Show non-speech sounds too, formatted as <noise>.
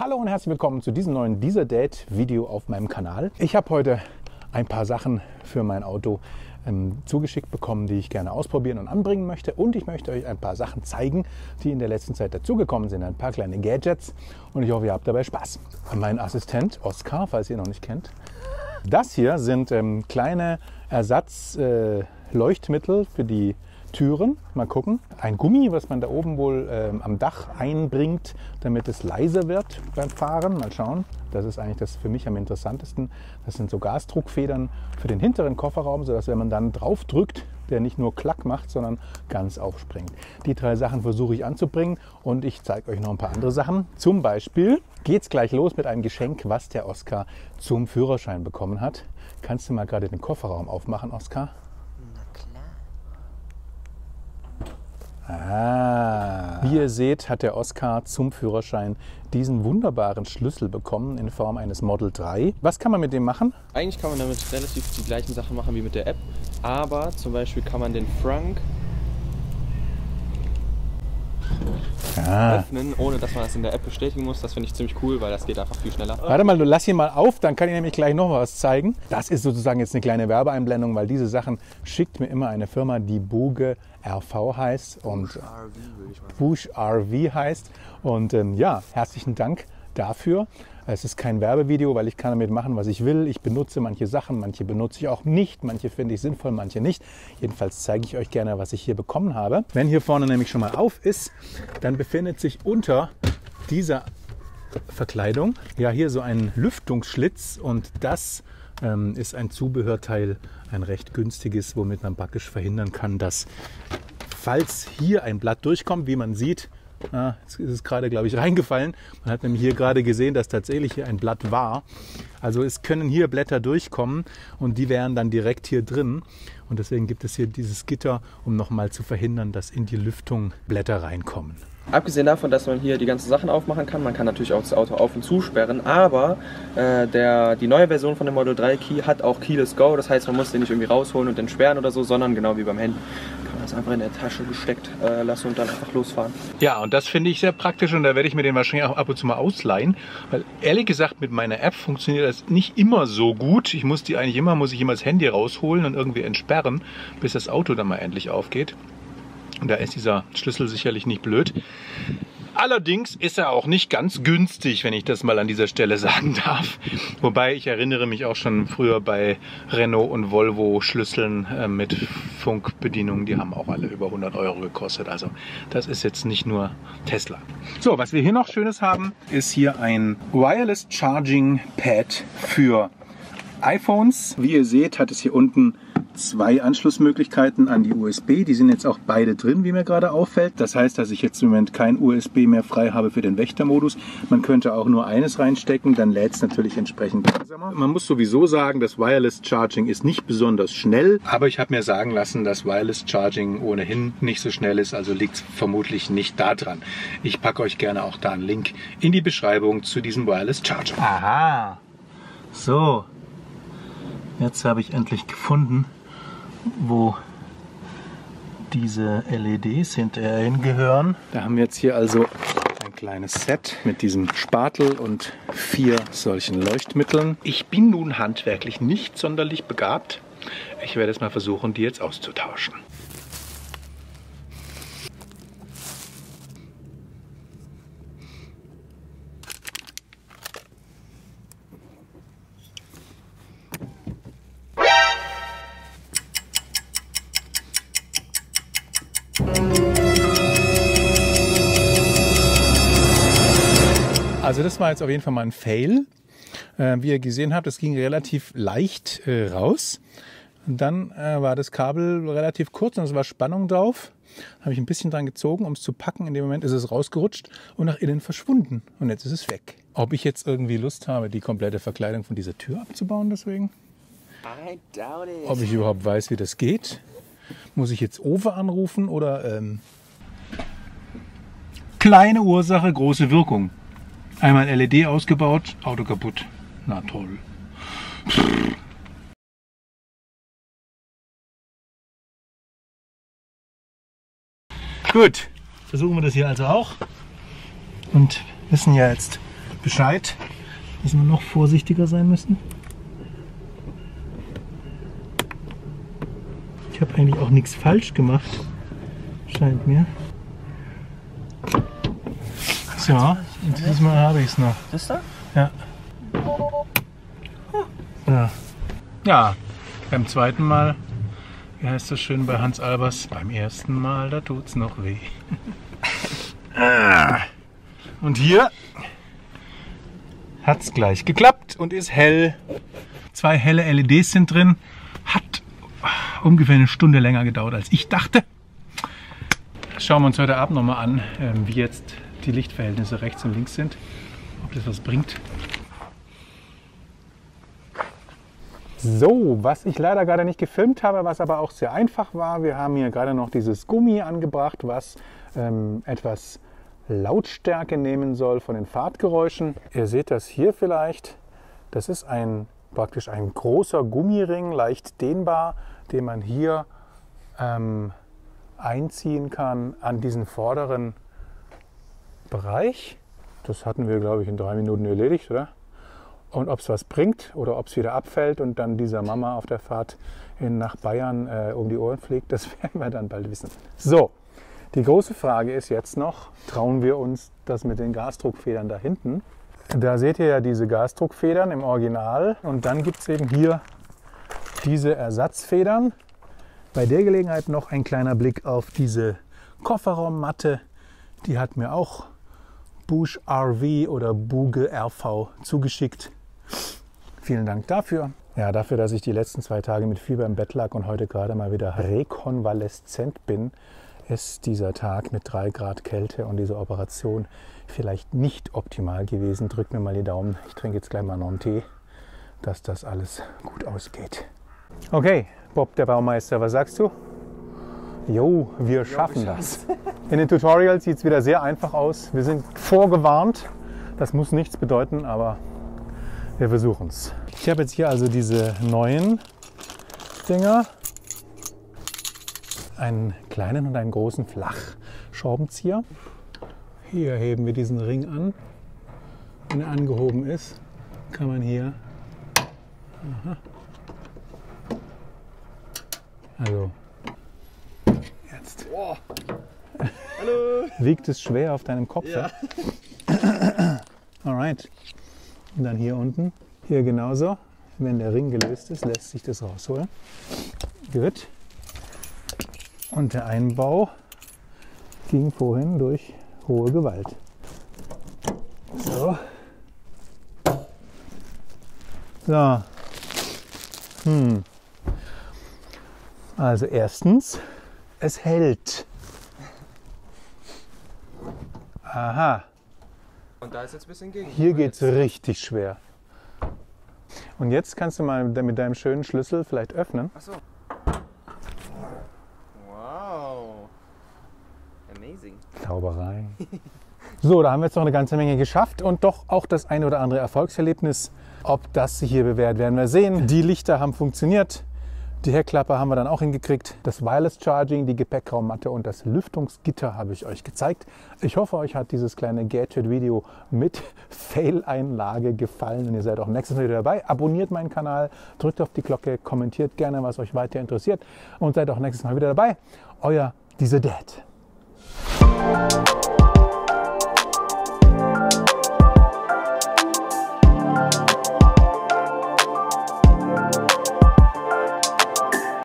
Hallo und herzlich willkommen zu diesem neuen Dieser Date Video auf meinem Kanal. Ich habe heute ein paar Sachen für mein Auto ähm, zugeschickt bekommen, die ich gerne ausprobieren und anbringen möchte. Und ich möchte euch ein paar Sachen zeigen, die in der letzten Zeit dazugekommen sind. Ein paar kleine Gadgets und ich hoffe, ihr habt dabei Spaß. Mein Assistent Oskar, falls ihr ihn noch nicht kennt. Das hier sind ähm, kleine Ersatzleuchtmittel äh, für die Türen. Mal gucken. Ein Gummi, was man da oben wohl ähm, am Dach einbringt, damit es leiser wird beim Fahren. Mal schauen. Das ist eigentlich das für mich am interessantesten. Das sind so Gasdruckfedern für den hinteren Kofferraum, sodass wenn man dann drauf drückt, der nicht nur Klack macht, sondern ganz aufspringt. Die drei Sachen versuche ich anzubringen und ich zeige euch noch ein paar andere Sachen. Zum Beispiel geht es gleich los mit einem Geschenk, was der Oskar zum Führerschein bekommen hat. Kannst du mal gerade den Kofferraum aufmachen, Oskar? Ah. Wie ihr seht, hat der Oscar zum Führerschein diesen wunderbaren Schlüssel bekommen in Form eines Model 3. Was kann man mit dem machen? Eigentlich kann man damit relativ die gleichen Sachen machen wie mit der App, aber zum Beispiel kann man den Frank ah. öffnen, ohne dass man das in der App bestätigen muss. Das finde ich ziemlich cool, weil das geht einfach viel schneller. Warte mal, du lass ihn mal auf, dann kann ich nämlich gleich noch was zeigen. Das ist sozusagen jetzt eine kleine Werbeeinblendung, weil diese Sachen schickt mir immer eine Firma, die Buge RV heißt und Bush RV heißt. Und ähm, ja, herzlichen Dank dafür. Es ist kein Werbevideo, weil ich kann damit machen, was ich will. Ich benutze manche Sachen, manche benutze ich auch nicht, manche finde ich sinnvoll, manche nicht. Jedenfalls zeige ich euch gerne, was ich hier bekommen habe. Wenn hier vorne nämlich schon mal auf ist, dann befindet sich unter dieser Verkleidung ja hier so ein Lüftungsschlitz und das ähm, ist ein Zubehörteil, ein recht günstiges, womit man praktisch verhindern kann, dass falls hier ein Blatt durchkommt, wie man sieht, Ah, jetzt ist es gerade, glaube ich, <laughs> reingefallen. Man hat nämlich hier gerade gesehen, dass tatsächlich hier ein Blatt war. Also es können hier Blätter durchkommen und die wären dann direkt hier drin. Und deswegen gibt es hier dieses Gitter, um nochmal zu verhindern, dass in die Lüftung Blätter reinkommen. Abgesehen davon, dass man hier die ganzen Sachen aufmachen kann, man kann natürlich auch das Auto auf- und zusperren, aber äh, der, die neue Version von dem Model 3 Key hat auch Keyless Go, das heißt, man muss den nicht irgendwie rausholen und entsperren oder so, sondern genau wie beim Handy das einfach in der Tasche gesteckt äh, lassen und dann einfach losfahren. Ja, und das finde ich sehr praktisch und da werde ich mir den wahrscheinlich auch ab und zu mal ausleihen, weil ehrlich gesagt mit meiner App funktioniert das nicht immer so gut. Ich muss die eigentlich immer, muss ich immer das Handy rausholen und irgendwie entsperren, bis das Auto dann mal endlich aufgeht. Und da ist dieser Schlüssel sicherlich nicht blöd. Allerdings ist er auch nicht ganz günstig, wenn ich das mal an dieser Stelle <laughs> sagen darf. Wobei ich erinnere mich auch schon früher bei Renault und Volvo Schlüsseln äh, mit Funkbedienungen, die haben auch alle über 100 Euro gekostet. Also das ist jetzt nicht nur Tesla. So, was wir hier noch Schönes haben, ist hier ein Wireless Charging Pad für iPhones. Wie ihr seht, hat es hier unten zwei Anschlussmöglichkeiten an die USB. Die sind jetzt auch beide drin, wie mir gerade auffällt. Das heißt, dass ich jetzt im Moment kein USB mehr frei habe für den Wächtermodus. Man könnte auch nur eines reinstecken, dann lädt es natürlich entsprechend langsamer. Man muss sowieso sagen, das Wireless Charging ist nicht besonders schnell, aber ich habe mir sagen lassen, dass Wireless Charging ohnehin nicht so schnell ist, also liegt es vermutlich nicht daran. Ich packe euch gerne auch da einen Link in die Beschreibung zu diesem Wireless Charging. Aha, so, jetzt habe ich endlich gefunden, wo diese LEDs hinterher hingehören. Da haben wir jetzt hier also ein kleines Set mit diesem Spatel und vier solchen Leuchtmitteln. Ich bin nun handwerklich nicht sonderlich begabt. Ich werde es mal versuchen, die jetzt auszutauschen. Also das war jetzt auf jeden Fall mal ein Fail. Äh, wie ihr gesehen habt, es ging relativ leicht äh, raus. Und dann äh, war das Kabel relativ kurz und es war Spannung drauf. Habe ich ein bisschen dran gezogen, um es zu packen. In dem Moment ist es rausgerutscht und nach innen verschwunden. Und jetzt ist es weg. Ob ich jetzt irgendwie Lust habe, die komplette Verkleidung von dieser Tür abzubauen deswegen? Ob ich überhaupt weiß, wie das geht? Muss ich jetzt Owe anrufen oder ähm kleine Ursache, große Wirkung? Einmal LED ausgebaut, Auto kaputt. Na toll. Gut, versuchen wir das hier also auch. Und wissen ja jetzt, Bescheid, dass wir noch vorsichtiger sein müssen. Ich habe eigentlich auch nichts falsch gemacht, scheint mir. So, und dieses Mal habe ich es noch. Das da? Ja. Ja. Ja, beim zweiten Mal, wie heißt das schön bei Hans Albers? Beim ersten Mal, da tut's noch weh. Ah. Und hier hat's gleich geklappt und ist hell. Zwei helle LEDs sind drin. Hat ungefähr eine Stunde länger gedauert, als ich dachte. Schauen wir uns heute Abend nochmal an, ähm, wie jetzt die Lichtverhältnisse rechts und links sind. Ob das was bringt. So, was ich leider gerade nicht gefilmt habe, was aber auch sehr einfach war, wir haben hier gerade noch dieses Gummi angebracht, was ähm, etwas Lautstärke nehmen soll von den Fahrtgeräuschen. Ihr seht das hier vielleicht. Das ist ein praktisch ein großer Gummiring, leicht dehnbar, den man hier ähm, einziehen kann an diesen vorderen Bereich. Das hatten wir, glaube ich, in drei Minuten erledigt, oder? Und ob es was bringt oder ob es wieder abfällt und dann dieser Mama auf der Fahrt in, nach Bayern äh, um die Ohren fliegt, das <laughs> werden wir dann bald wissen. So, die große Frage ist jetzt noch, trauen wir uns das mit den Gasdruckfedern da hinten? Da seht ihr ja diese Gasdruckfedern im Original und dann gibt es eben hier diese Ersatzfedern. Bei der Gelegenheit noch ein kleiner Blick auf diese Kofferraummatte. Die hat mir auch Bush RV oder Buge RV zugeschickt. Vielen Dank dafür. Ja, dafür, dass ich die letzten zwei Tage mit Fieber im Bett lag und heute gerade mal wieder rekonvaleszent bin, ist dieser Tag mit drei Grad Kälte und diese Operation vielleicht nicht optimal gewesen. Drückt mir mal die Daumen. Ich trinke jetzt gleich mal noch einen Tee, dass das alles gut ausgeht. Okay, Bob der Baumeister, was sagst du? Jo, wir schaffen das. In den Tutorials sieht es wieder sehr einfach aus. Wir sind vorgewarnt. Das muss nichts bedeuten, aber wir versuchen es. Ich habe jetzt hier also diese neuen Dinger. Einen kleinen und einen großen Flachschraubenzieher. Hier heben wir diesen Ring an. Wenn er angehoben ist, kann man hier aha, also Oh. Hallo. wiegt es schwer auf deinem Kopf. Ja. Alright. Und dann hier unten, hier genauso. Wenn der Ring gelöst ist, lässt sich das rausholen. Gut. Und der Einbau ging vorhin durch hohe Gewalt. So. So. Hm. Also erstens, es hält. Aha. Und da ist jetzt ein bisschen gegen. Hier geht es richtig schwer. Und jetzt kannst du mal mit deinem schönen Schlüssel vielleicht öffnen. Achso. Wow. Amazing. Zauberei. <laughs> So, da haben wir jetzt noch eine ganze Menge geschafft und doch auch das eine oder andere Erfolgserlebnis. Ob das sich hier bewährt, werden wir sehen. Die Lichter haben funktioniert. Die Heckklappe haben wir dann auch hingekriegt. Das Wireless Charging, die Gepäckraummatte und das Lüftungsgitter habe ich euch gezeigt. Ich hoffe, euch hat dieses kleine Gadget-Video mit <laughs> Fail-Einlage gefallen und ihr seid auch nächstes Mal wieder dabei. Abonniert meinen Kanal, drückt auf die Glocke, kommentiert gerne, was euch weiter interessiert und seid auch nächstes Mal wieder dabei. Euer Diese Dad.